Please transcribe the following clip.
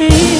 here.